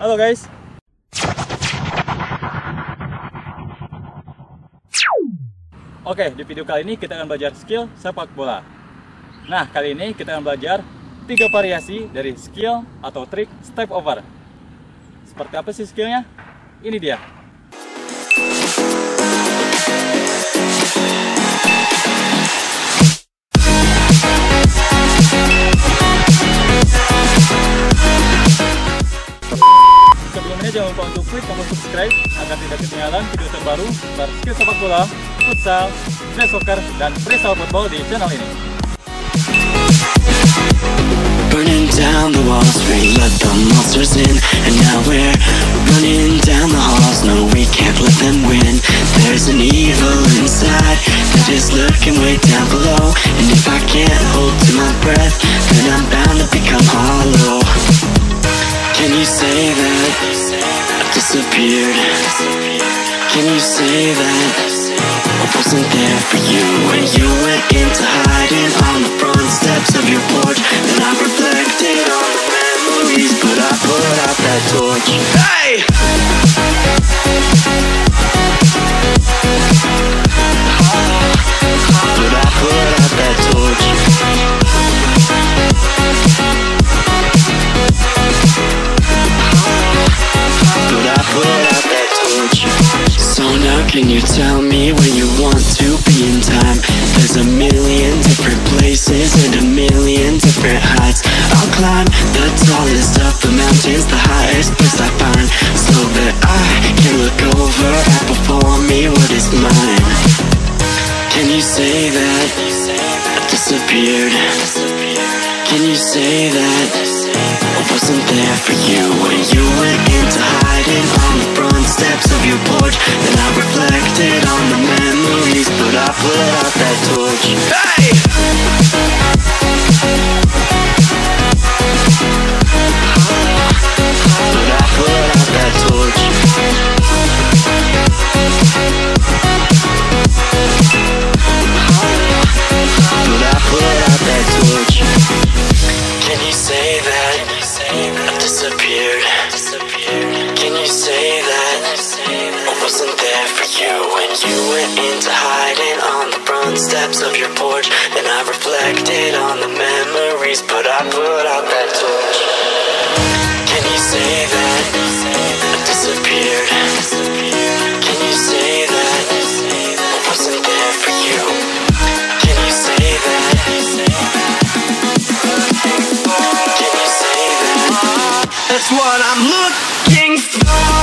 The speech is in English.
Halo guys. Oke, di video kali ini kita akan belajar skill sepak bola. Nah, kali ini kita akan belajar tiga variasi dari skill atau trik step over. Seperti apa sih skillnya? Ini dia. Lupa untuk klik tombol subscribe agar tidak ketinggalan video terbaru seputar skill sepak bola, futsal, street soccer, dan freestyle football di channel ini. Burning down the walls, we let the monsters in. And now we're running down the halls. No, we can't let them win. There's an evil inside That is lurking way down below Can you say that? I wasn't there for you. When you went into hiding on the front steps of your porch And I reflected on the memories But I put out that torch. Hey! You tell me where you want to be in time? There's a million different places and a million different heights I'll climb the tallest of the mountains The highest place I find So that I can look over and before me what is mine Can you say that I disappeared? Can you say that I wasn't there for you when you I put out that torch. But I put out that torch. But I put out that torch. Can you say that I disappeared? You went into hiding on the front steps of your porch? Then I reflected on the memories, but I put out that torch. Can you say that I disappeared? Can you say that I wasn't there for you? Can you say that? Can you say that? That's what I'm looking for.